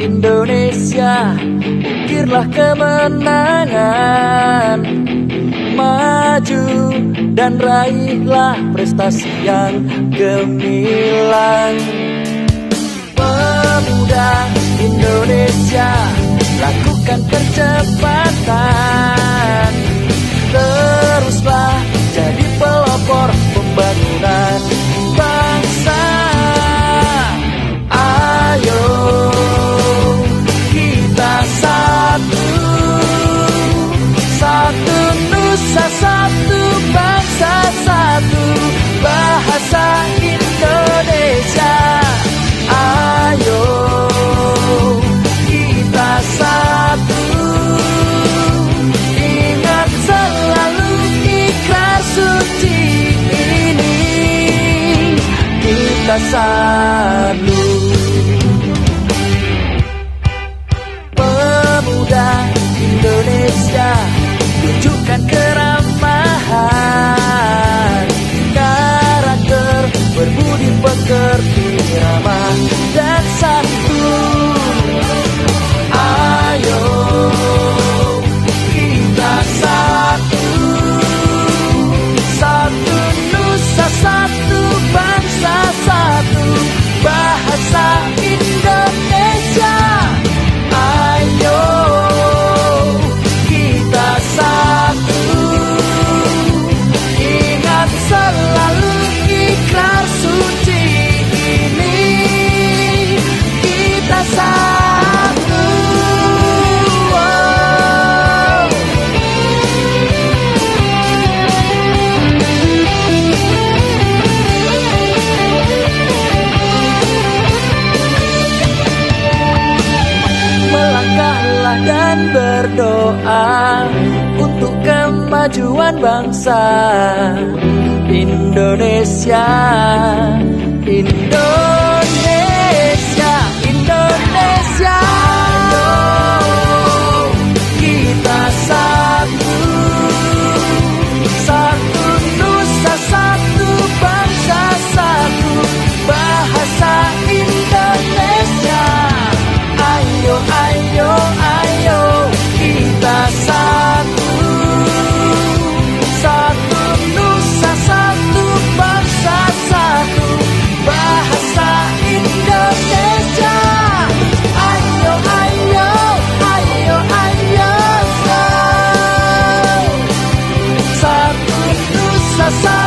Indonesia Ukirlah kemenangan. Maju dan raihlah prestasi yang gemilang. Pemuda Indonesia Lakukan percepatan. selalu Pemuda Indonesia Tunjukkan kerana berdoa untuk kemajuan bangsa Indonesia Indonesia. さ